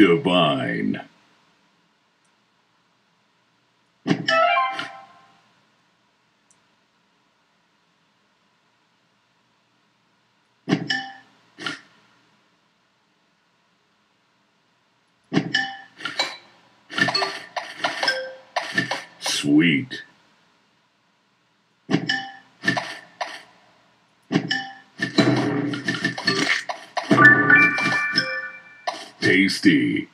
Divine. Sweet. Tasty.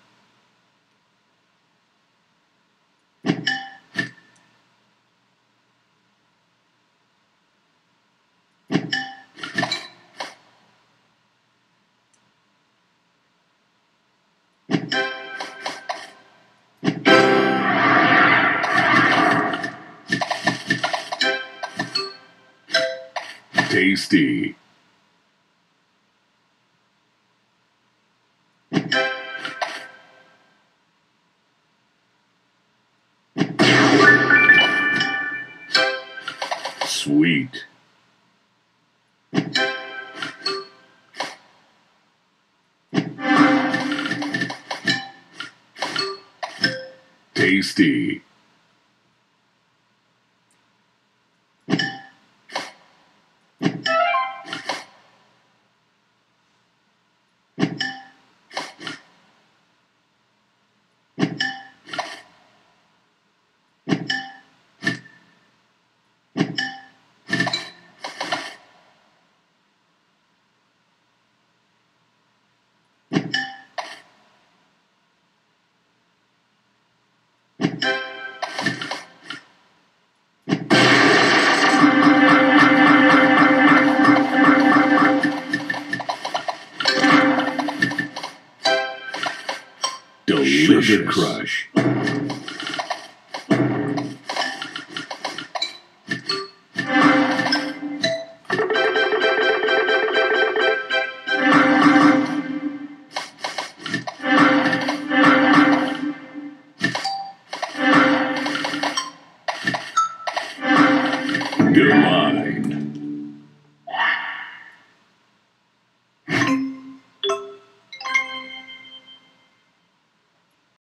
Tasty. Sweet. Tasty. Delicious. Sugar Crush. Good